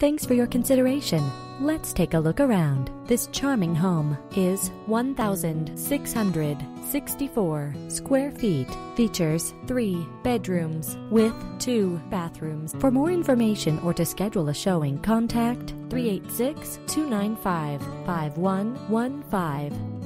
Thanks for your consideration. Let's take a look around. This charming home is 1,664 square feet. Features three bedrooms with two bathrooms. For more information or to schedule a showing, contact 386 295 5115.